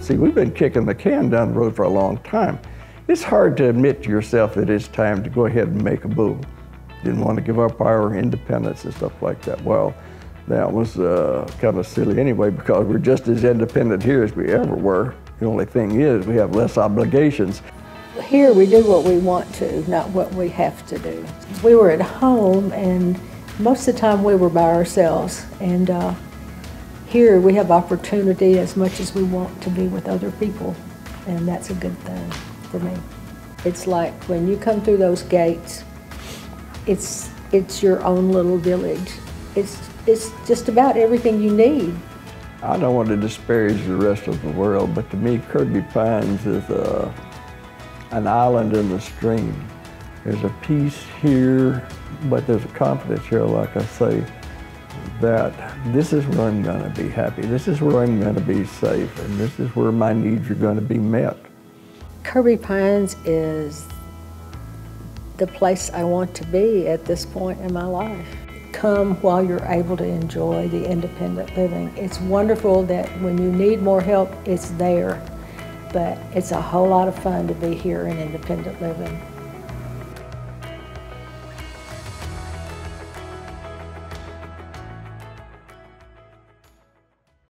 See, we've been kicking the can down the road for a long time. It's hard to admit to yourself that it's time to go ahead and make a move. Didn't want to give up our independence and stuff like that. Well, that was uh, kind of silly anyway because we're just as independent here as we ever were. The only thing is we have less obligations. Here we do what we want to, not what we have to do. We were at home and most of the time we were by ourselves and uh, here we have opportunity as much as we want to be with other people and that's a good thing for me. It's like when you come through those gates, it's, it's your own little village. It's, it's just about everything you need. I don't want to disparage the rest of the world, but to me, Kirby Pines is a, an island in the stream. There's a peace here, but there's a confidence here, like I say, that this is where I'm going to be happy. This is where I'm going to be safe, and this is where my needs are going to be met. Kirby Pines is the place I want to be at this point in my life. Come while you're able to enjoy the independent living. It's wonderful that when you need more help, it's there, but it's a whole lot of fun to be here in independent living.